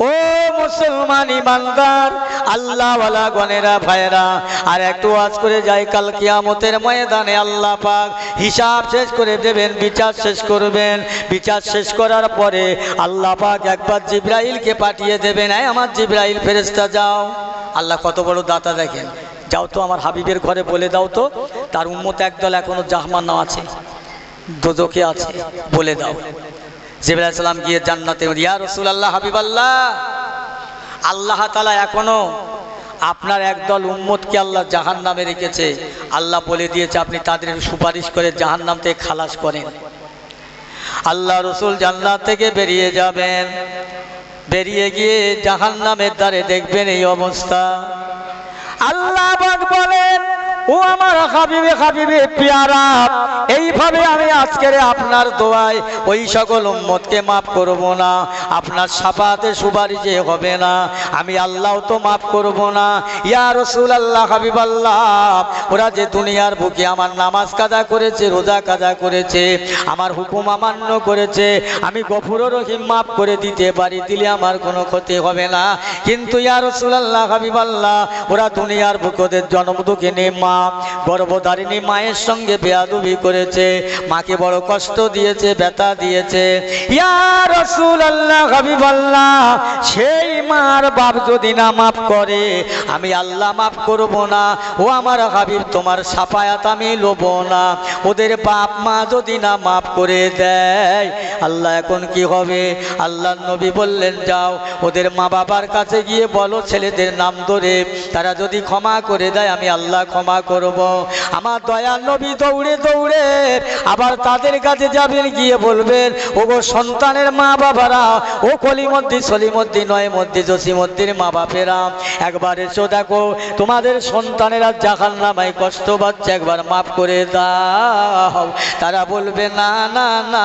ও মুসলমান ইমানদার আল্লাহওয়ালা গনেরা ভাইরা আর একটু আজ করে যাই, কাল কিয়ামতের ময়দানে আল্লাহ পাক হিসাব শেষ করে দেবেন, বিচার শেষ করবেন। বিচার শেষ করার পরে আল্লাহ পাক একবার জিব্রাইলকে পাঠিয়ে দেবেন, এই আমার জিব্রাইল ফেরেস্তা যাও। আল্লাহ কত বড় দাতা দেখেন। যাও তো আমার হাবিবের ঘরে বলে দাও তো, তার উন্মত একদল এখনও জাহমান্না আছে দোজকে আছে, বলে দাও। সালাম গিয়ে জান্নাতে ইয়া রসুল আল্লাহ হাবিব আল্লাহ আল্লাহ তালা এখনও আপনার একদল উম্মতকে আল্লাহ জাহান নামে রেখেছে। আল্লাহ বলে দিয়েছে, আপনি তাদের সুপারিশ করে জাহান নাম থেকে খালাস করেন। আল্লাহ রসুল জান্নাত থেকে বেরিয়ে যাবেন। বেরিয়ে গিয়ে জাহান নামের দ্বারে দেখবেন এই অবস্থা। আল্লাহ বলেন ও আমার হাবিবে হাবিবে, পিয়ারা, এইভাবে আমি আজকের আপনার দোয়ায় ওই সকল উম্মতকে মাফ করব না। আপনার সাফাতে সুপারিশে হবে না। আমি আল্লাহ তো মাফ করব না। ইয়া রসুল আল্লাহ হাবিব আল্লাহ ওরা যে দুনিয়ার বুকে আমার নামাজ কাদা করেছে, রোজা কাদা করেছে, আমার হুকুম অমান্য করেছে, আমি গফুর রহিম মাফ করে দিতে পারি, দিলে আমার কোনো ক্ষতি হবে না। কিন্তু ইয়া রসুল আল্লাহ হাবিব আল্লাহ ওরা দুনিয়ার বুকে ওদের জন্ম দুঃখিনী মা গর্ভধারিণী মায়ের সঙ্গে বেয়াদুবি করেছে, মাকে বড় কষ্ট দিয়েছে, ব্যথা দিয়েছে। সেই মার বাপ যদি না মাফ করে, আমি আল্লাহ মাফ করব না। ও আমার হাবিব, তোমার সাফায়াত আমি লোব না। ওদের বাপ মা যদি না মাফ করে দেয়, আল্লাহ এখন কি হবে? আল্লাহ নবী বললেন, যাও। ওদের মা বাবার কাছে গিয়ে বলো, ছেলেদের নাম ধরে। তারা যদি ক্ষমা করে দেয়, আমি আল্লাহ ক্ষমা করব। আমার দয়াল নবী দৌড়ে দৌড়ে আবার তাদের কাছে যাবেন, গিয়ে বলবেন ও সন্তানের মা বাবারা, ও কলিমদ্দি, সলিমদ্দি নয় মধ্যে জসিমদ্দির মা বাপেরা, একবার এসো দেখো, তোমাদের সন্তানেরা জাহান নামায় কষ্ট পাচ্ছে, একবার মাফ করে দাও। তারা বলবে, না না না,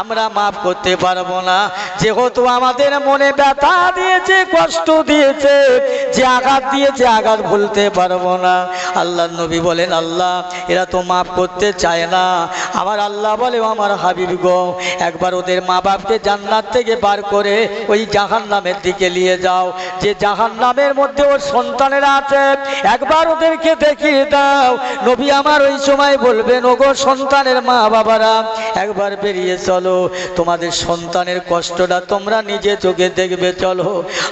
আমরা মাফ করতে পারব না। যেহেতু আমাদের মনে ব্যথা দিয়েছে, কষ্ট দিয়েছে, যে আঘাত দিয়েছে, আঘাত ভুলতে পারব না। আল্লাহ নবী বলেন, আল্লাহ, এরা তো মাফ করতে চায় না। আমার আল্লাহ বলে আমার হাবিব গো, একবার ওদের মা বাপকে জান্নাত থেকে বার করে ওই জাহান নামের দিকে নিয়ে যাও। যে জাহান নামের মধ্যে ওর সন্তানেরা আছে, একবার ওদেরকে দেখিয়ে দাও। নবী আমার ওই সময় বলবেন, ওগো সন্তানের মা বাবারা একবার বেরিয়ে চলো। তোমাদের সন্তানের কষ্টটা তোমরা নিজে চোখে দেখবে, চলো।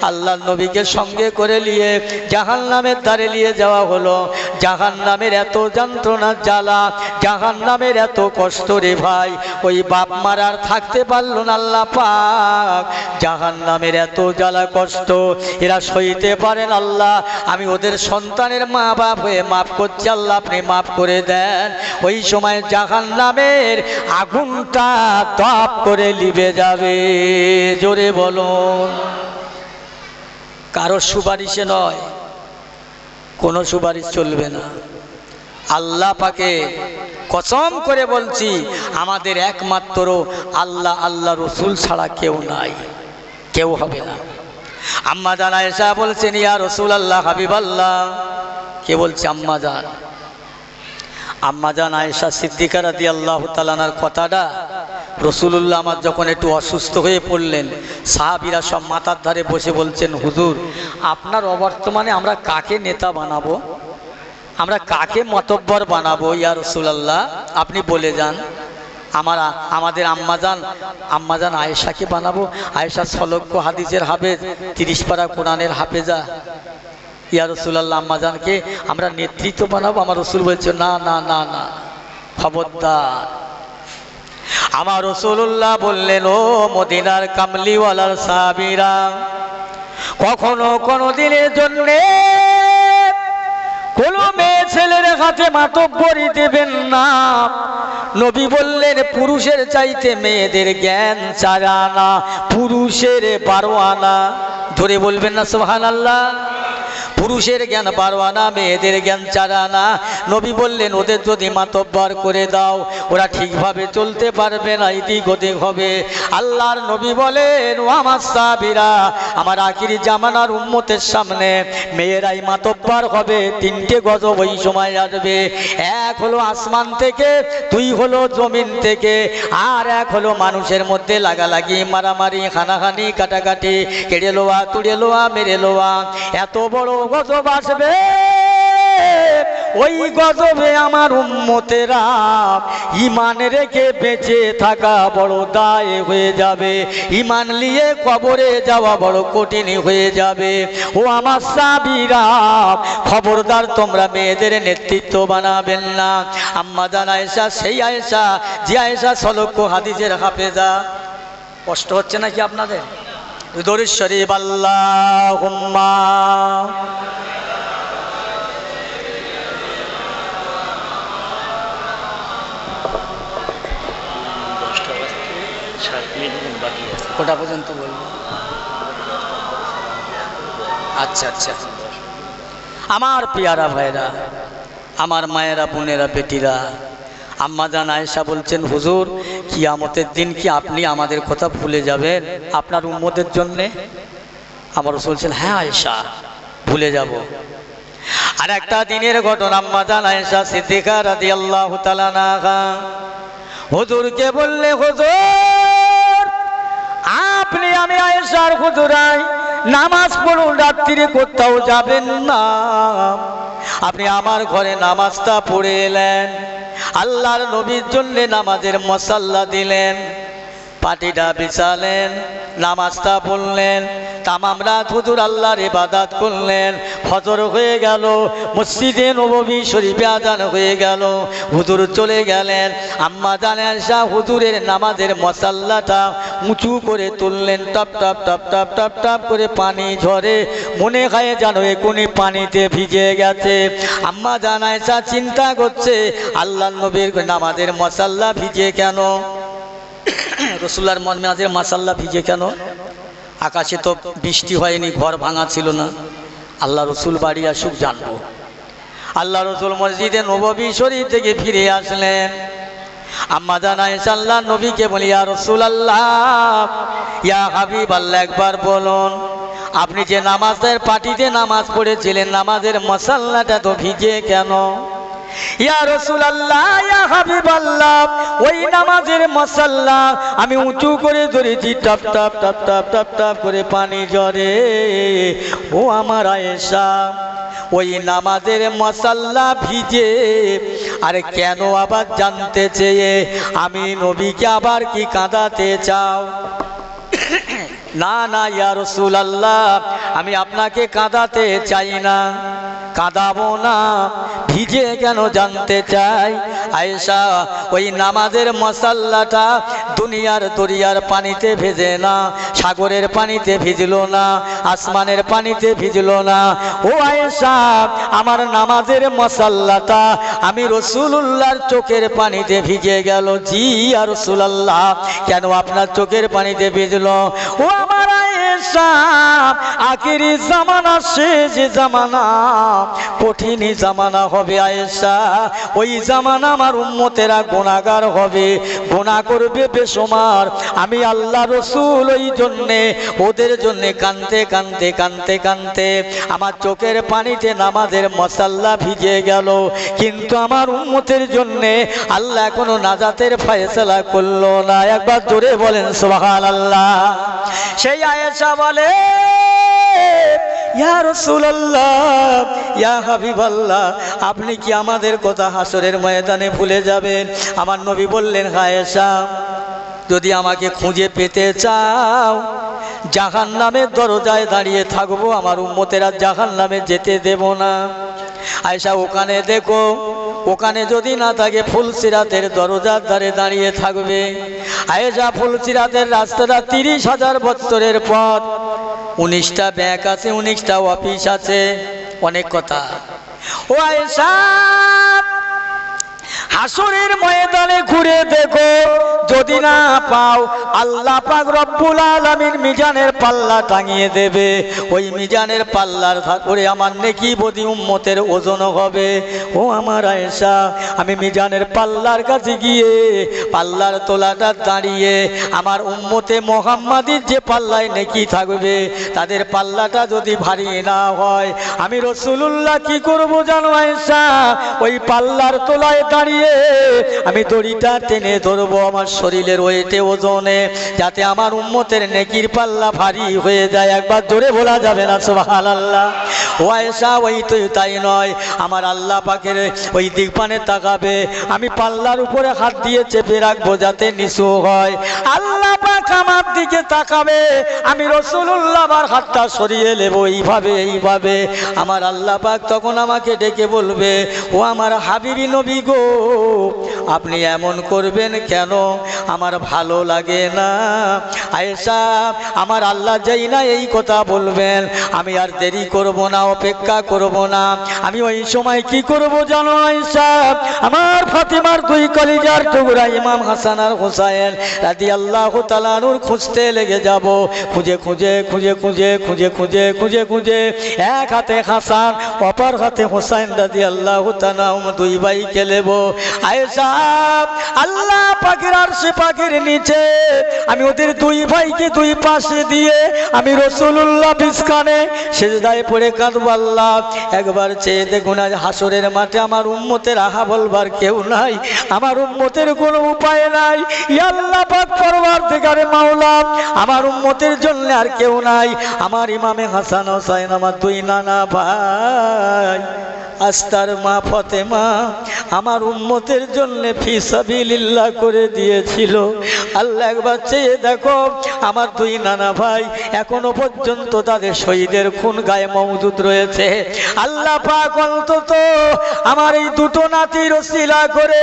আল্লাহ নবীকে সঙ্গে করে নিয়ে জাহান নামের দ্বারে নিয়ে যাওয়া হলো। জাহান নামের এত যন্ত্রণা, জ্বালা জাহান নামের এত কষ্ট রে ভাই। ওই বাপ মারার থাকতে পারল না আল্লাহ পাক। জাহান নামের এত জ্বালা, কষ্ট, এরা সইতে পারেন আল্লাহ। আমি ওদের সন্তানের মা বাপ হয়ে মাফ করছি আল্লাহ, আপনি মাফ করে দেন। ওই সময় জাহান নামের আগুনটা দপ করে লিবে যাবে। জোরে বলুন। কারও সুপারিশে নয়। কোনো সুপারিশ চলবে না। আল্লাহ পাকে কসম করে বলছি, আমাদের একমাত্র আল্লাহ আল্লাহ রসুল ছাড়া কেউ নাই, কেউ হবে না। আম্মা জান এসা বলছেন, ইয়া রসুল আল্লাহ হাবিব আল্লাহ কে বলছে? আম্মা জান। আম্মা জান আয়েশা সিদ্দিকারা দিয়ে আল্লাহ তালানার কথাটা রসুলুল্লাহ আমার যখন একটু অসুস্থ হয়ে পড়লেন, সাহাবিরা সব মাথার ধারে বসে বলছেন, হুজুর, আপনার অবর্তমানে আমরা কাকে নেতা বানাবো? আমরা কাকে মতব্বর বানাবো? ইয়া রসুলাল্লাহ, আপনি বলে যান। আমার আমাদের আম্মাজান আম্মাজান আয়েশাকে বানাবো। আয়েশা সলক্ষ হাদিসের হাফেজ তিরিশ পাড়া কোরআনের হাফেজা। ইয়া রসুলাল্লাহ, আম্মাজানকে আমরা নেতৃত্ব বানাবো? আমার রসুল বলছে না না না না, খবরদার। আমার রসুল্লাহ বললেন, ও মদিনার কামলিওয়ালার সাবিরা কখনো কোনো দিনের জন্যে কোনো মেয়ে ছেলের হাতে মাতব্বরি দেবেন না। নবী বললেন, পুরুষের চাইতে মেয়েদের জ্ঞান চার আনা পুরুষের বারো আনা ধরে বলবেন না সোহান আল্লাহ পুরুষের জ্ঞান পারওয়ানা মেয়েদের জ্ঞান চারানা নবী বললেন, ওদের যদি মাতব্বর করে দাও, ওরা ঠিকভাবে চলতে পারবে না ইদিক ওদিক হবে। আল্লাহর নবী বলেন, ও আমার সাবিরা আমার আখিরি জামানার উম্মতের সামনে মেয়েরাই মাতব্বর হবে, তিনটে গজব ওই সময় আসবে। এক হলো আসমান থেকে, দুই হলো জমিন থেকে, আর এক হলো মানুষের মধ্যে লাগালাগি, মারামারি, হানাহানি, কাটাকাটি, কেড়ে লোয়া, তুড়ে লোয়া, মেরে লোয়া। এত বড় গজব আসবে। ওই গজবে আমার উম্মতেরা ইমান রেখে বেঁচে থাকা বড় দায় হয়ে যাবে। ইমান নিয়ে কবরে যাওয়া বড় কঠিন হয়ে যাবে। ও আমার সাবিরা খবরদার তোমরা মেয়েদের নেতৃত্ব বানাবেন না। আম্মা জান আয়েশা, সেই আয়েশা, যে আয়েশা সলক্ষ হাদিসের হাফেজা। কষ্ট হচ্ছে নাকি আপনাদের? দরিদ শরীফ আল্লাহ কোটা পর্যন্ত বলব? আচ্ছা আচ্ছা। আমার পেয়ারা ভাইরা, আমার মায়েরা, বোনেরা, বেটিরা, আম্মা জান আয়েশা বলছেন, হুজুর কিয়ামতের দিন কি আপনি আমাদের কথা ভুলে যাবেন? আপনার উম্মদের জন্যে? আমার বলছেন হ্যাঁ আয়েশা, ভুলে যাব। আর একটা দিনের ঘটনা আম্মা জান আয়েশা সিদ্দিকা তাআলা নাহা হুজুরকে বললে, হুজুর, আপনি, আমি আয়েশার হুজুরাই, নামাজ পড়ুন, রাত্রিরে কোথাও যাবেন না। আপনি আমার ঘরে নামাজটা পড়ে এলেন। আল্লাহর নবীর জন্য নামাজের মশাল্লা দিলেন। পাটিটা বিছালেন, নামাজটা পড়লেন, তামাম রাত হুজুর আল্লাহর ইবাদাত করলেন ফজর হয়ে গেল, মসজিদে নববী শরীফে আজান হয়ে গেল, হুজুর চলে গেলেন, আম্মা জানেন শাহ হুজুরের নামাজের মশাল্লাটা উঁচু করে তুললেন, টপ টপ টপ টপ টপ টপ করে পানি ঝরে, মনে হয় যেন এখনই পানিতে ভিজে গেছে। আম্মা জানায় চিন্তা করছে আল্লাহ নবীর নামাজের মশাল্লা ভিজে কেন? রসুল্লার মর্মাজের মাসাল্লা ভিজে কেন? আকাশে তো বৃষ্টি হয়নি, ঘর ভাঙা ছিল না। আল্লাহ রসুল বাড়ি আসুক, জানব। আল্লাহ রসুল মসজিদে নববী শরীফ থেকে ফিরে আসলেন। আম্মা নবীকে বলি আল্লাহ ইয়া আল্লাহ একবার বলুন, আপনি যে নামাজের পার্টিতে নামাজ পড়েছিলেন, নামাজের মশাল্লাটা তো ভিজে কেন? ইয়া ইয়া ওই নামাজের আমি উঁচু করে ধরেছি, টপ টপ টপ টপ টপ টপ করে পানি ঝরে। ও আমার আয়েশা, ওই নামাজের মশাল্লা ভিজে, আরে কেন আবার জানতে চেয়ে? আমি নবীকে আবার কি কাঁদাতে চাও? না না, ইয়া রসুল আল্লাহ আমি আপনাকে কাঁদাতে চাই না, কাঁদাবো না। ভিজে কেন জানতে চাই। আয়েশা, ওই নামাজের মশাল্লাটা দুনিয়ার দরিয়ার পানিতে ভেজে না, সাগরের পানিতে ভিজলো না, আসমানের পানিতে ভিজলো না। ও আয়েশা, আমার নামাজের মশাল্লাটা আমি রসুলুল্লাহর চোখের পানিতে ভিজে গেল। জি আর রসুলাল্লাহ, কেন আপনার চোখের পানিতে ভিজলো? ও আমার আয়েশা আখেরি জামানা, শেষ জামানা, কঠিন জামানা হবে আয়েশা। ওই জামানা আমার উম্মতেরা গোনাগার হবে। গোনা করবে বেসমার আমি আল্লাহ রসুল ওই জন্যে, ওদের জন্যে কানতে কানতে কানতে কানতে আমার চোখের পানিতে নামাজের মশাল্লা ভিজে গেল। কিন্তু আমার উম্মতের জন্যে আল্লাহ এখনও নাজাতের ফয়সলা করল না। একবার জোরে বলেন সোহান আল্লাহ সেই আয়েশা বলে, ইয়া রাসূলুল্লাহ, ইয়া হাবিবাল্লাহ, আপনি কি আমাদের কথা হাসরের ময়দানে ভুলে যাবেন? আমার নবী বললেন হায়েশা যদি আমাকে খুঁজে পেতে চাও জাহান নামের দরজায় দাঁড়িয়ে থাকব, আমার উম্মতেরা জাহান নামে যেতে দেব না। আয়সা ওখানে দেখো, ওখানে যদি না থাকে ফুলসিরাতের দরজার ধারে দাঁড়িয়ে থাকবে। আয়েশা ফুলচিরাদের রাস্তাটা তিরিশ হাজার বছরের পথ। উনিশটা ব্যাংক আছে, উনিশটা অফিস আছে। অনেক কথা। ও আয়েশা! হাসরের ময়দানে ঘুরে দেখো, যদি না পাও, আল্লাহ পাক রব্বুল আলামিন মিজানের পাল্লা টাঙিয়ে দেবে। ওই মিজানের পাল্লার করে আমার নেকি বদি উম্মতের ওজন হবে। ও আমার আয়েশা, আমি মিজানের পাল্লার কাছে গিয়ে, পাল্লার তোলাটা দাঁড়িয়ে, আমার উম্মতে মোহাম্মাদির যে পাল্লায় নেকি থাকবে, তাদের পাল্লাটা যদি ভারী না হয়, আমি রসুলুল্লাহ কি করব জানো আয়েশা? ওই পাল্লার তোলায় দাঁড়িয়ে আমি দড়িটা টেনে ধরবো আমার শরীরের ওয়েটে, ওজনে, যাতে আমার উম্মতের নেকির পাল্লা ভারী হয়ে যায়। একবার জোরে বলা যাবে না সোহান আল্লাহ ও ওই তো তাই নয়। আমার আল্লাহ পাকের ওই দিকপানে তাকাবে। আমি পাল্লার উপরে হাত দিয়ে চেপে রাখব যাতে নিচু হয়। আল্লাহ পাক আমার দিকে তাকাবে। আমি রসুল্লাহ আমার হাতটা সরিয়ে নেব এইভাবে এইভাবে। আমার আল্লাহ পাক তখন আমাকে ডেকে বলবে, ও আমার হাবিবি নবী গো আপনি এমন করবেন কেন? আমার ভালো লাগে না। আয়েশা, আমার আল্লাহ যাই না এই কথা বলবেন। আমি আর দেরি করব না, অপেক্ষা করব না। আমি ওই সময় কি করব জানো আয়েশা? আমার ফাতিমার দুই কলিজার টুকরা ইমাম হাসান আর হোসাইন রাদি আল্লাহ তালানুর খুঁজতে লেগে যাব। খুঁজে খুঁজে খুঁজে খুঁজে খুঁজে খুঁজে খুঁজে খুঁজে। এক হাতে হাসান, অপর হাতে হোসাইন রাদি আল্লাহ তালাম দুই ভাই আয়েশা আল্লাহ পাখির আর সে পাখির নিচে, আমি ওদের দুই ভাইকে দুই পাশে দিয়ে আমি রসুল্লাহ বিস্কানে সেজদায় পড়ে কাঁদবো আল্লাহ। একবার চেয়ে দেখুন, আজ হাসরের মাঠে আমার উম্মতের আহা বলবার কেউ নাই, আমার উম্মতের কোনো উপায় নাই। আল্লাহ পাক পরবার থেকে মাওলা, আমার উম্মতের জন্য আর কেউ নাই। আমার ইমামে হাসান হোসাইন আমার দুই নানা ভাই। আস্তার মা ফতেমা আমার উম্মতের জন্য ফিসাবিল্লাহ করে দিয়েছিল। আল্লাহ একবার চেয়ে দেখো, আমার দুই নানা ভাই এখনও পর্যন্ত তাদের শহীদের খুন গায়ে মজুদ রয়েছে। আল্লাহ পাক অন্তত আমার এই দুটো নাতির রসিলা করে,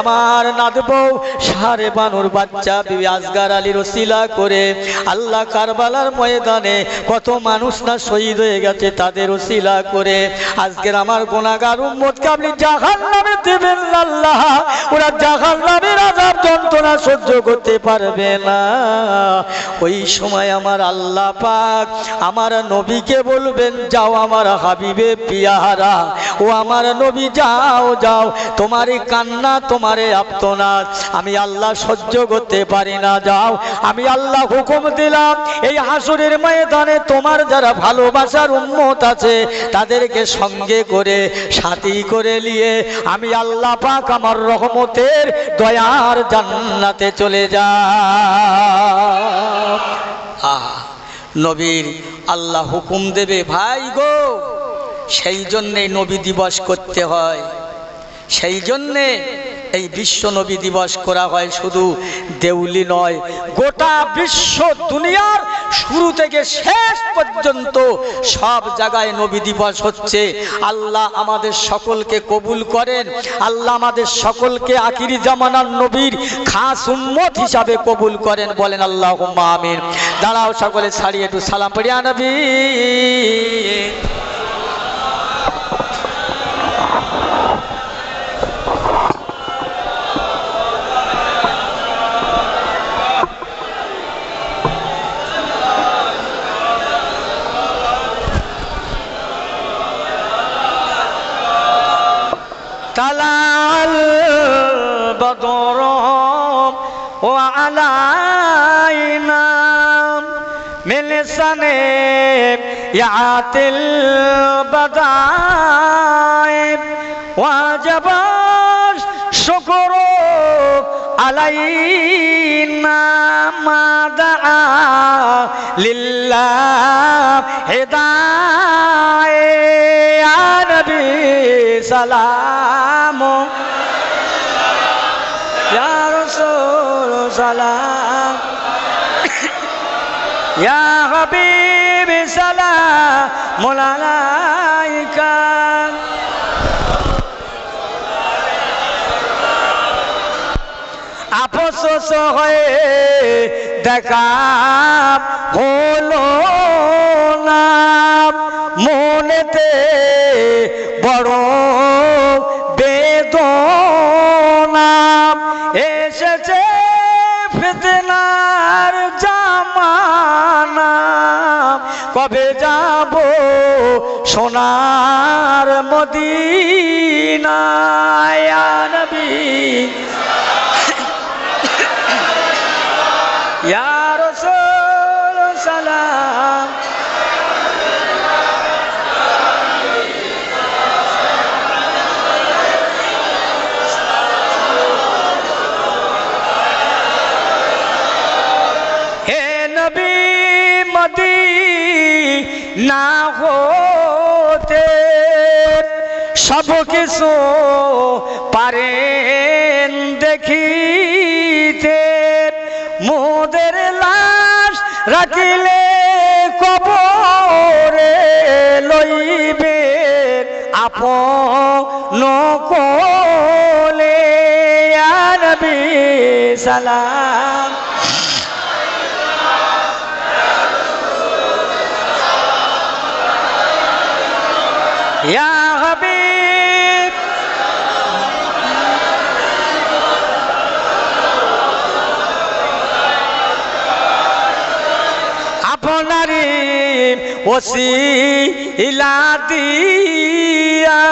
আমার নাদবউ সারে বানুর বাচ্চা বিবি আসগার আলী রসিলা করে, আল্লাহ কারবালার ময়দানে কত মানুষ না শহীদ হয়ে গেছে তাদের রসিলা করে। আজকের আমার গোনাগার উম্মতকে আপনি জাহান নামে দেবেন আল্লাহ? ওরা জাহান নামের আজাব যন্ত্রণা সহ্য করতে পারবে না। ওই সময় আমার আল্লাহ পাক আমার নবীকে বলবেন, যাও আমার হাবিবে ও আমার নবী, যাও যাও। তোমারই কান্না তোমারে আপ্তনাথ আমি আল্লাহ সহ্য করতে পারি না, যাও। আমি আল্লাহ হুকুম দিলাম, এই হাসুরের ময়দানে তোমার যারা ভালোবাসার উন্মত আছে, তাদেরকে সঙ্গে করে সাথী করে নিয়ে আমি আল্লাহ পাক আমার রহমতের দয়ার জান্নাতে চলে যা। নবীর আল্লাহ হুকুম দেবে, ভাই গো, সেই জন্যে নবী দিবস করতে হয়। সেই জন্যে এই বিশ্ব নবী দিবস করা হয় শুধু দেউলি নয়, গোটা বিশ্ব দুনিয়ার শুরু থেকে শেষ পর্যন্ত সব জায়গায় নবী দিবস হচ্ছে। আল্লাহ আমাদের সকলকে কবুল করেন, আল্লাহ আমাদের সকলকে আখিরি জামানার নবীর খাস উম্মত হিসাবে কবুল করেন, বলেন আল্লাহ আমিন। দাঁড়াও সকলে, ছাড়িয়ে একটু সালাম পড়িয়া নবী। البدر وعلينا من لسانه يعطي البدائب وجب الشكر علينا ما دعا لله هدايه يا نبي سلام. সালাম ইয়া হাবিব সালাম আলাইকা আপস হয়ে দেখা হলো না। মনেতে বড় বেদন। কবে যাব সোনার মদিনায়? নবী। ইয়া কিছু পারেন দেখিতে। মোদের লাশ রাখিলে কবরে লইবে আপন কোলে ইয়া ওসি ইলা দিয়া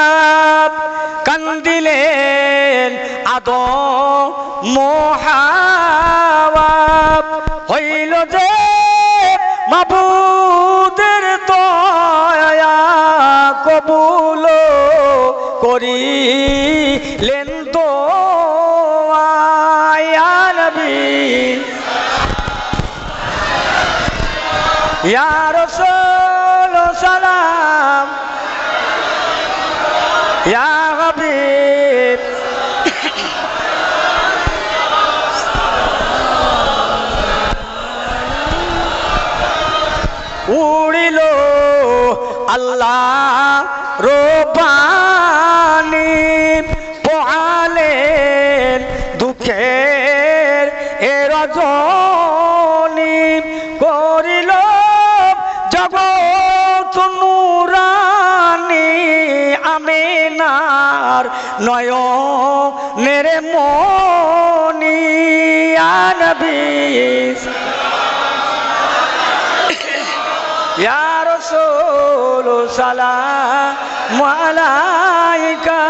কান্দিলেন আদ মহাবাব হইল যে মাবুদের দয়া কবুল করিলেন তো আয়া নবী ইয়া আল্লাহ রোবানি পোহালেন দুঃখের এ রজনী করিল জগৎ নুরানি আমিনার নয়নের মনি আনবিস ইয়া রাসূল সালাম আলাইকা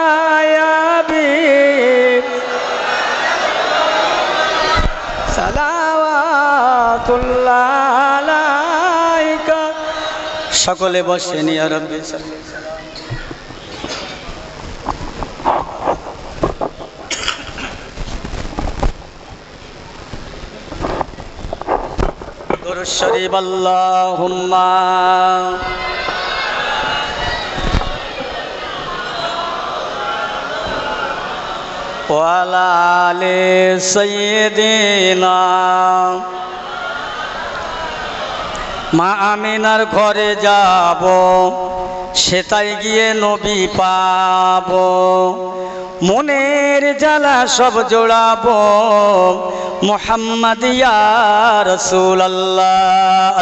সকলে বসেন রাব্বি। দরুদ শরীফ আল্লাহুম্মা। ওয়ালা আলে সাইয়্যিদিনা মা আমিনার ঘরে যাব সেটাই গিয়ে নবী পাব। মনের জ্বালা সব জোড়াবো, মোহাম্মদ ইয়া রসুল আল্লাহ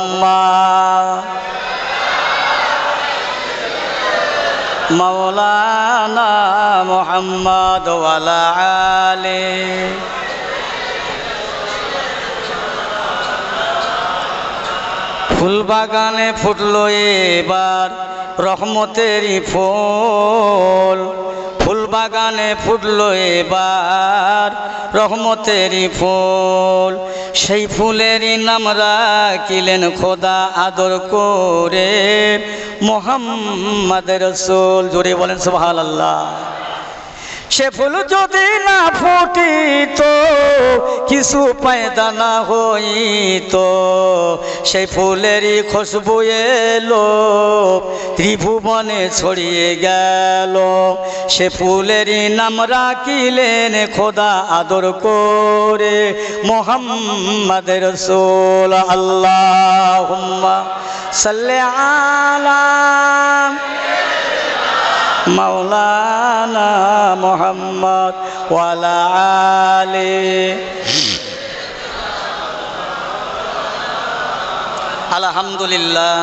আল্লাহ মৌলানা মোহাম্মদ ওয়ালা আলী। ফুল বাগানে ফুটলো এবার রহমতেরই ফুল। ফুল বাগানে ফুটল এবার রহমতেরই ফুল। সেই ফুলেরই নাম রাখিলেন খোদা আদর করে মোহাম্মদ রসুল। জোরে বলেন সুবহান আল্লাহ সে ফুল যদি না ফুটিত, কিছু পায়দা না হইত। সেই ফুলেরই খুশবু এলো, ত্রিভুবনে ছড়িয়ে গেল। সে ফুলেরই নাম রাখিলেন খোদা আদর করে মোহাম্মদ রসুল। আল্লাহ সাল্লে আলাম মাওলানা মোহাম্মদ আলে। আলহামদুলিল্লাহ,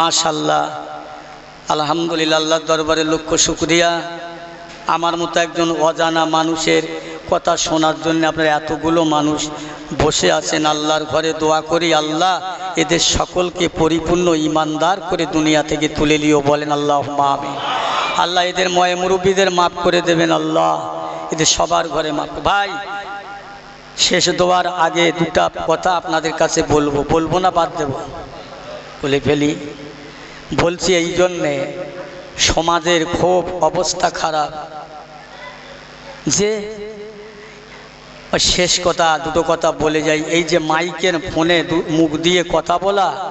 মাশাল্লাহ। আলহামদুলিল্লাহ, আল্লাহর দরবারে লক্ষ্য শুক্রিয়া। আমার মতো একজন অজানা মানুষের কথা শোনার জন্য আপনারা এতগুলো মানুষ বসে আছেন, আল্লাহর ঘরে দোয়া করি, আল্লাহ এদের সকলকে পরিপূর্ণ ইমানদার করে দুনিয়া থেকে তুলে নিও, বলেন আল্লাহ আমি আল্লাহ এদের ময় মুরব্বীদের মাফ করে দেবেন আল্লাহ। এদের সবার ঘরে মাফ। ভাই, শেষ দেওয়ার আগে দুটা কথা আপনাদের কাছে বলব। বলব না, বাদ দেবো। বলে ফেলি। বলছি এই জন্যে সমাজের খুব অবস্থা খারাপ। যে শেষ কথা, দুটো কথা বলে যাই। এই যে মাইকের ফোনে মুখ দিয়ে কথা বলা,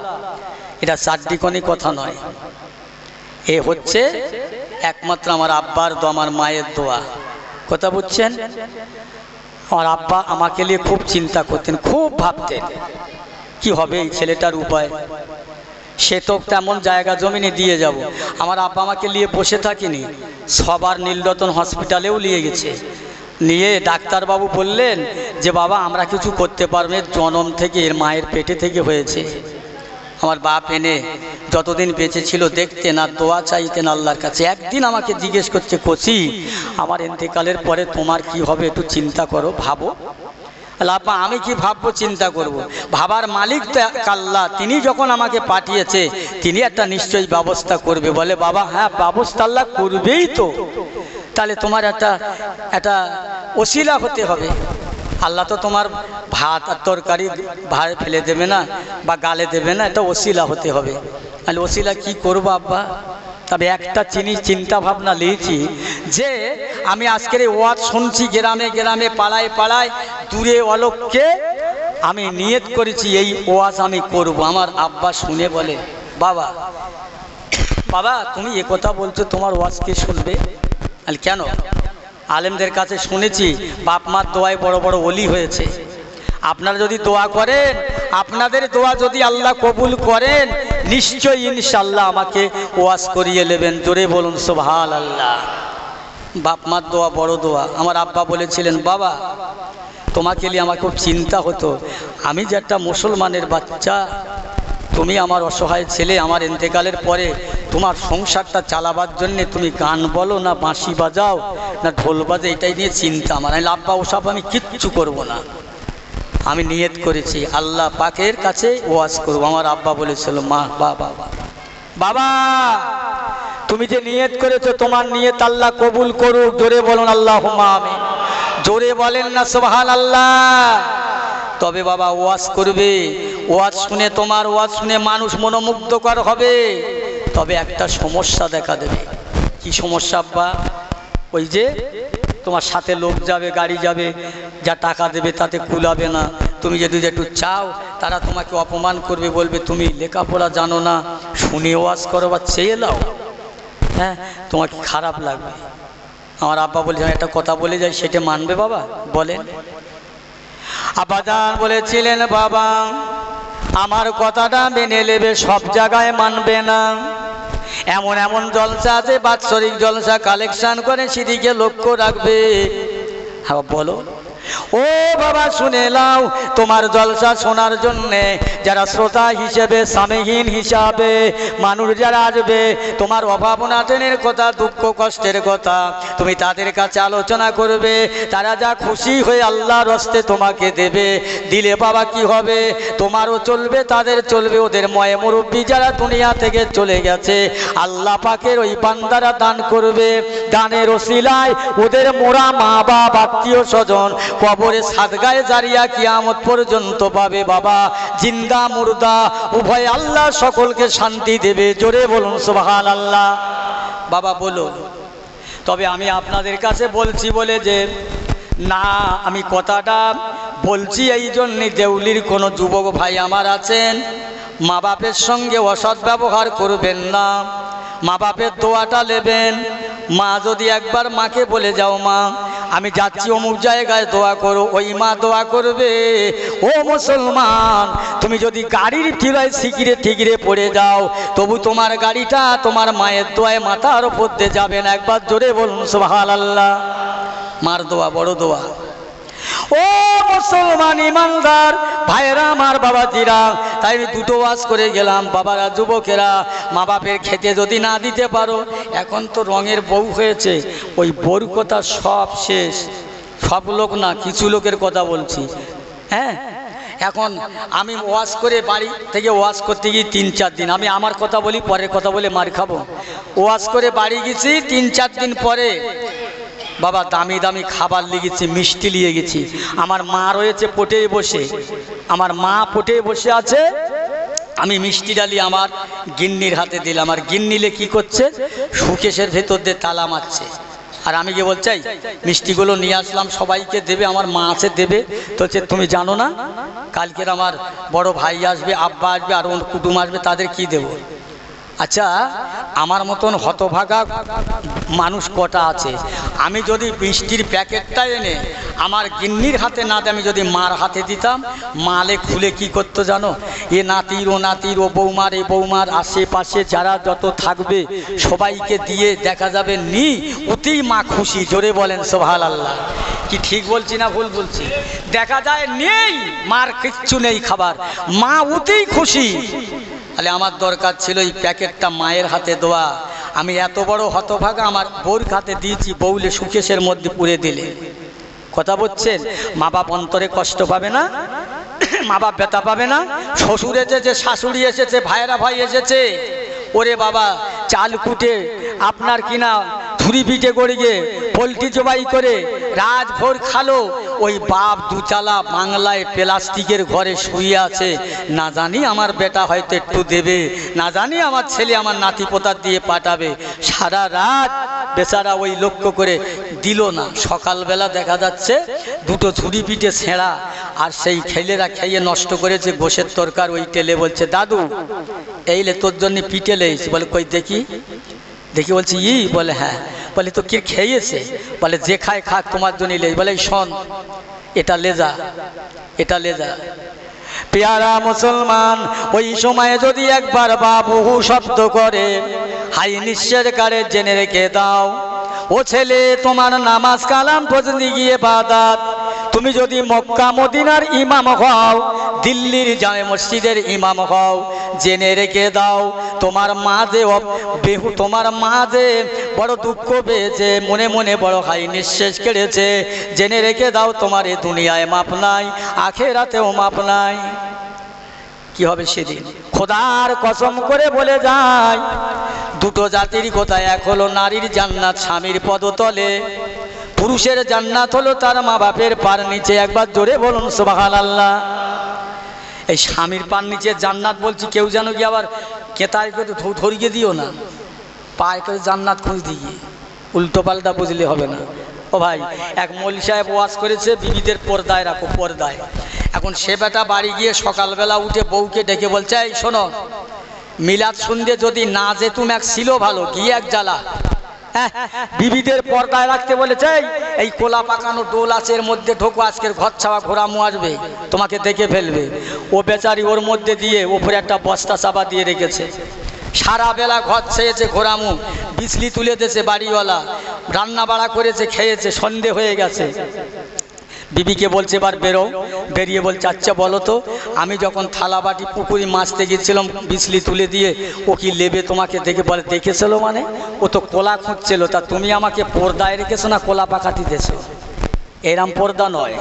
এটা চারটিকনি কথা নয়। এ হচ্ছে একমাত্র আমার আব্বার দো আমার মায়ের দোয়া। কথা বুঝছেন? আমার আব্বা আমাকে নিয়ে খুব চিন্তা করতেন খুব ভাবতেন কি হবে এই ছেলেটার উপায়? সে তো তেমন জায়গা জমিনে দিয়ে যাব। আমার আব্বা আমাকে নিয়ে বসে থাকিনি সবার নীলরতন হসপিটালেও নিয়ে গেছে। নিয়ে ডাক্তারবাবু বললেন যে বাবা আমরা কিছু করতে পারব না, জনম থেকে এর মায়ের পেটে থেকে হয়েছে। আমার বাপ এনে যতদিন বেঁচে ছিল দেখতে না, দোয়া চাইতেন আল্লাহর কাছে। একদিন আমাকে জিজ্ঞেস করছে, কচি, আমার এন্তেকালের পরে তোমার কি হবে একটু চিন্তা করো, ভাবো। আল্লাহ আপা, আমি কি ভাববো, চিন্তা করব। ভাবার মালিক তো এক আল্লাহ, তিনি যখন আমাকে পাঠিয়েছে, তিনি একটা নিশ্চয়ই ব্যবস্থা করবে। বলে, বাবা হ্যাঁ ব্যবস্থা আল্লাহ করবেই তো। তাহলে তোমার একটা একটা ওসিলা হতে হবে। আল্লাহ তো তোমার ভাত আর তরকারি ভাড়ে ফেলে দেবে না বা গালে দেবে না, এটা ওসিলা হতে হবে। তাহলে ওসিলা কি করব আব্বা? তবে একটা চিনি চিন্তা ভাবনা নিয়েছি যে আমি আজকের এই ওয়াজ শুনছি, গ্রামে গ্রামে পাড়ায় পাড়ায়, দূরে অলোককে আমি নিয়ত করেছি, এই ওয়াজ আমি করব। আমার আব্বা শুনে বলে, বাবা বাবা, তুমি কথা বলছো তোমার ওয়াজ কে শুনবে? আর কেন? আলেমদের কাছে শুনেছি, বাপ মার দোয়ায় বড় বড় অলি হয়েছে। আপনারা যদি দোয়া করেন, আপনাদের দোয়া যদি আল্লাহ কবুল করেন, নিশ্চয়ই ইনশাল্লাহ আমাকে ওয়াজ করিয়ে নেবেন। জোরে বলুন সোভাল আল্লাহ বাপ মার দোয়া বড় দোয়া। আমার আব্বা বলেছিলেন, বাবা, তোমাকে নিয়ে আমার খুব চিন্তা হতো। আমি যে একটা মুসলমানের বাচ্চা তুমি আমার অসহায় ছেলে, আমার ইন্তেকালের পরে তোমার সংসারটা চালাবার জন্যে তুমি গান বলো না বাঁশি বাজাও, না ঢোল বাজে, এটাই নিয়ে চিন্তা আমার। আমি আব্বা ওসব আমি কিচ্ছু করব না। আমি নিয়ত করেছি, আল্লাহ পাকের কাছে ওয়াজ করব। আমার আব্বা বলেছিল, মা বাবা বাবা, তুমি যে নিয়ত করেছ, তোমার নিয়ত আল্লাহ কবুল করুক, জোরে বলুন আল্লাহ আমি জোরে বলেন না সোহান আল্লাহ তবে বাবা ওয়াজ করবে। ওয়াজ শুনে, তোমার ওয়াজ শুনে মানুষ মনোমুগ্ধকর হবে। তবে একটা সমস্যা দেখা দেবে। কি সমস্যা আব্বা? ওই যে তোমার সাথে লোক যাবে, গাড়ি যাবে, যা টাকা দেবে তাতে কুলাবে না। তুমি যদি একটু চাও, তারা তোমাকে অপমান করবে, বলবে, তুমি লেখাপড়া জানো না, শুনে ওয়াজ করো বা চেয়ে দাও হ্যাঁ তোমাকে খারাপ লাগবে? আমার আব্বা বলে একটা কথা বলে যায় সেটা মানবে বাবা? বলেন। আবাদান বলেছিলেন, বাবা আমার কথাটা মেনে নেবে, সব জায়গায় মানবে না। এমন এমন জলসা আছে, বাৎসরিক জলসা কালেকশন করে সেদিকে লক্ষ্য রাখবে। হ্যাঁ বলো। ও বাবা, শুনে নাও, তোমার জলসা শোনার জন্যে যারা শ্রোতা হিসেবে, স্বামীহীন হিসাবে, মানুষ যারা আসবে, তোমার অভাব অভাবনাটনের কথা, দুঃখ কষ্টের কথা, তুমি তাদের কাছে আলোচনা করবে, তারা যা খুশি হয়ে আল্লাহর হস্তে তোমাকে দেবে, দিলে বাবা কি হবে? তোমারও চলবে, তাদের চলবে, ওদের ময়ে মুরব্বী যারা দুনিয়া থেকে চলে গেছে, আল্লাহ পাকের ওই বান্দারা দান করবে, দানের ওসিলায় ওদের মোরা মা বাপ আত্মীয় স্বজন কবরে সাদগায় জারিয়া কিয়ামত পর্যন্ত পাবে বাবা। জিন্দা মুর্দা, উভয় আল্লাহ সকলকে শান্তি দেবে। জোরে বলুন সুবহান আল্লাহ বাবা, বলো। তবে আমি আপনাদের কাছে বলছি বলে যে, না, আমি কথাটা বলছি এই জন্যে, দেউলির কোনো যুবক ভাই আমার আছেন মা বাপের সঙ্গে অসৎ ব্যবহার করবেন না। মা বাপের দোয়াটা নেবেন। মা যদি একবার মাকে বলে যাও মা, আমি যাচ্ছি অমুক জায়গায়, দোয়া করো। ওই মা দোয়া করবে, ও মুসলমান, তুমি যদি গাড়ির ঠিলায় শিকিরে ঠিকিরে পড়ে যাও, তবু তোমার গাড়িটা তোমার মায়ের দোয়ায় মাথার ওপর দিয়ে যাবেন একবার জোরে বলুন সোহাল আল্লাহ মার দোয়া, বড় দোয়া। ও মুসলমান ইমানদার ভাইরা আমার বাবাজিরা, তাই আমি দুটো ওয়াজ করে গেলাম, বাবারা, যুবকেরা মা বাপের খেতে যদি না দিতে পারো, এখন তো রঙের বউ হয়েছে, ওই বউর কথা সব শেষ। সব লোক না, কিছু লোকের কথা বলছি। হ্যাঁ? এখন আমি ওয়াশ করে বাড়ি থেকে ওয়াশ করতে গিয়ে তিন, চার দিন, আমি আমার কথা বলি, পরের কথা বলে মার খাব। ওয়াশ করে বাড়ি গেছি, তিন, চার দিন পরে বাবা দামি দামি খাবার লিগেছি মিষ্টি নিয়ে গেছি। আমার মা রয়েছে পোটে বসে। আমার মা পোটে বসে আছে। আমি মিষ্টি ডালি আমার গিন্নির হাতে দিলাম। আর গিন্নিলে কি করছে? সুকেশের ভেতর দিয়ে তালা মারছে। আর আমি কি বলছি "এই, মিষ্টিগুলো নিয়ে আসলাম সবাইকে দেবে আমার মা আছে দেবে। তো হচ্ছে তুমি জানো না? কালকের আমার বড় ভাই আসবে আব্বা আসবে আর ওর কুটুম আসবে তাদের কি দেবো? আচ্ছা আমার মতন হতভাগা মানুষ কটা আছে? আমি যদি বৃষ্টির প্যাকেটটা এনে আমার গিন্নির হাতে না আমি যদি মার হাতে দিতাম, মালে খুলে কি করতো জানো? এ নাতির ও নাতির, ও বৌমার, এ বৌমার আশেপাশে যারা যত থাকবে, সবাইকে দিয়ে দেখা যাবে নি অতিই মা খুশি, জোরে বলেন সোহাল আল্লাহ কি ঠিক বলছি না ভুল বলছি? দেখা যায় নেই, মার কিচ্ছু নেই খাবার, মা অতিই খুশি। তাহলে আমার দরকার ছিল এই প্যাকেটটা মায়ের হাতে দেওয়া। আমি এত বড় হতভাগা আমার বউর হাতে দিয়েছি, বউলে সুকেশের মধ্যে পুড়ে দিলে। কথা বলছেন? মা বাপ অন্তরে কষ্ট পাবে না? মা বাপ ব্যথা পাবে না? শ্বশুর এসেছে, শাশুড়ি এসেছে, ভাইয়েরা ভাই এসেছে। ওরে বাবা, চাল কুটে, আপনার কিনা ছুরি পিঠে গড়িয়ে, পোলট্রি জবাই করে রাজভোর খালো ওই বাপ দুচালা বাংলায় প্লাস্টিকের ঘরে শুয়ে আছে। না জানি আমার বেটা হয়তো একটু দেবে, না জানি আমার ছেলে আমার নাতি পোতার দিয়ে পাঠাবে। সারা রাত বেচারা ওই লক্ষ্য করে দিল না। সকালবেলা দেখা যাচ্ছে দুটো ঝুড়ি পিঠে ছেঁড়া, আর সেই ছেলেরা খেয়ে নষ্ট করেছে গোশের তরকার ওই তেলে বলছে, দাদু এইলে তোর জন্য পিঠে লেগেছি বলে, কই, দেখি। দেখি বলছি ই বলে হ্যাঁ। বলে তো কে খেয়েছে? বলে, যে খায় খাক, তোমার জন্য লেজ। বলে, শোন, এটা লেজা এটা লেজা। পেয়ারা মুসলমান, ওই সময়ে যদি একবার বা বহু শব্দ করে, হাই নিঃশ্বের কারে জেনে রেখে দাও, ও ছেলে, তোমার নামাজ কালাম পর্যন্ত গিয়ে বাদাত। তুমি যদি মক্কা মদিনার ইমাম হও, দিল্লির জামে মসজিদের ইমাম হও, জেনে রেখে দাও, তোমার মা যে বেহু, তোমার মা যে বড় দুঃখ পেয়েছে, মনে মনে বড় হাই নিঃশ্বাস কেড়েছে, জেনে রেখে দাও, তোমার এ দুনিয়ায় মাপ নাই, আখেরাতেও মাপ নাই। কি হবে সেদিন? খোদার কসম করে বলে যায়, দুটো জাতির কথা, এক হলো নারীর জান্নাত, স্বামীর পদতলে। পুরুষের জান্নাত হলো তার মা বাপের পার নিচে। একবার জোরে বলুন সুবাহান আল্লাহ এই স্বামীর পার নিচে জান্নাত বলছি, কেউ যেন কি আবার কেতায় করে ধরিয়ে দিও না। পায়ে করে জান্নাত খুঁজ দিয়ে। উল্টো পাল্টা বুঝলে হবে না। ও ভাই, এক মৌলী সাহেব ওয়াজ করেছে, বিবিদের পর্দায় রাখো, পর্দায়। এখন সে বেটা বাড়ি গিয়ে সকালবেলা উঠে বউকে ডেকে বলছে, এই শোনো, মিলাদ সন্ধে যদি না যেতুম এক ছিল ভালো, গিয়ে এক জ্বালা। হ্যাঁ, বিবিদের পর্দায় রাখতে বলেছে "এই, কোলা পাকানো ডোল আছে এর মধ্যে ঢোকো আজকের ঘর ছাওয়া ঘোরামু আসবে তোমাকে দেখে ফেলবে। ও বেচারি ওর মধ্যে দিয়ে ওপরে একটা বস্তা চাপা দিয়ে রেখেছে। সারা বেলা ঘর ছেয়েছে ঘোরামু বিছলি তুলে দিয়েছে বাড়িওয়ালা রান্না বাড়া করেছে খেয়েছে সন্ধে হয়ে গেছে। বিবিকে বলছে, এবার বেরো। বেরিয়ে বলছে আচ্ছা বলো তো, আমি যখন থালা বাটি পুকুরি মাছতে গেছিলাম বিজলি তুলে দিয়ে, ও কি লেবে তোমাকে দেখে বলে, দেখেছিল মানে? ও তো কোলা খুঁজছিল, তা তুমি আমাকে পর্দায় রেখেছো না কোলা পাকাটি দেছো এরম পর্দা নয়।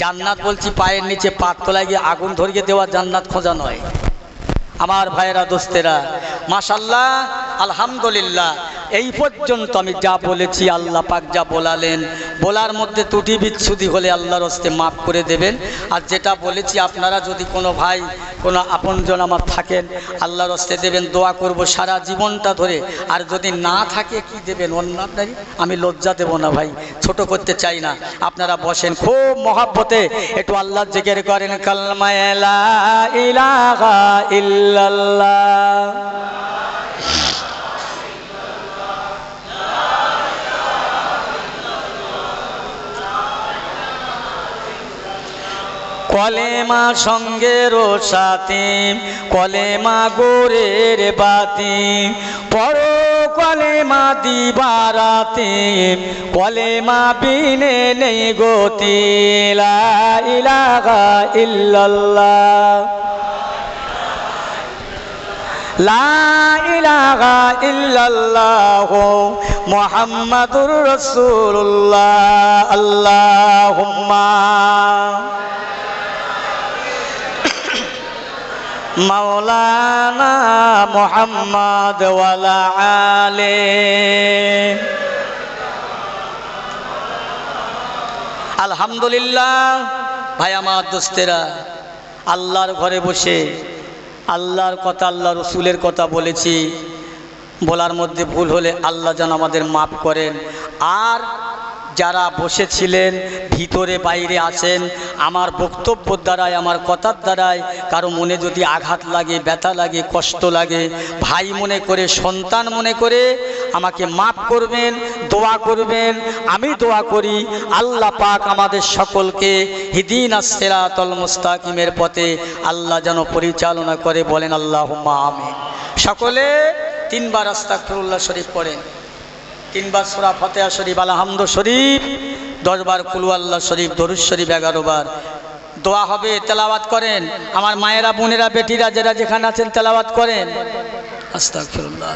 জান্নাত বলছি, পায়ের নিচে পাত তোলায় গিয়ে আগুন ধরিয়ে দেওয়া জান্নাত খোঁজা নয়। আমার ভাইয়েরা, দোস্তেরা মাশাল্লাহ আলহামদুলিল্লাহ, এই পর্যন্ত আমি যা বলেছি আল্লাহ পাক যা বলালেন, বলার মধ্যে ত্রুটি বিচ্ছুতি হলে আল্লাহর হস্তে মাফ করে দেবেন। আর যেটা বলেছি আপনারা যদি কোনো ভাই, কোনো আপনজন আমার থাকেন, আল্লাহর হস্তে দেবেন, দোয়া করব সারা জীবনটা ধরে। আর যদি না থাকে, কি দেবেন? অন্য আপনারই? আমি লজ্জা দেবো না ভাই, ছোট করতে চাই না। আপনারা বসেন, খুব মহাব্বতে, একটু আল্লাহ জেগের করেন, কালমায় লা ইলাহা ইল্লাল্লাহ। কলেমা সঙ্গের সাথে কলেমা গোরের বাতি পর কলেমা দিবারাতে কলেমা বিনে নেই গতি। ইলাহা ইল্লাল্লাহ। আল্লাহুম্মা। মাওলানা মোহাম্মদ আলে। আলহামদুলিল্লাহ। ভাই আমার দোস্তেরা আল্লাহর ঘরে বসে আল্লাহর কথা আল্লাহ রসুলের কথা বলেছি। বলার মধ্যে ভুল হলে আল্লাহ যেন আমাদের মাফ করেন। আর যারা বসেছিলেন, ভিতরে বাইরে আছেন, আমার বক্তব্যর দ্বারায় আমার কথার দ্বারায় কারও মনে যদি আঘাত লাগে, ব্যথা লাগে, কষ্ট লাগে, ভাই মনে করে, সন্তান মনে করে আমাকে মাফ করবেন, দোয়া করবেন, আমি দোয়া করি, আল্লাহ পাক আমাদের সকলকে হিদিন আসেরাতল মুস্তাকিমের পথে আল্লাহ যেন পরিচালনা করে, বলেন আল্লাহ আমি সকলে তিনবার আস্তাকফিরুল্লাহ শরীফ পড়েন। তিনবার সুরা ফতেহা শরীফ আলহামদ শরীফ, দশবার কুলু আল্লাহ শরীফ, দরুদ শরীফ এগারো বার। দোয়া হবে, তেলাওয়াত করেন। আমার মায়েরা, বোনেরা, বেটিরা, যারা যেখানে আছেন, তেলাওয়াত করেন। আস্তাকফিরুল্লাহ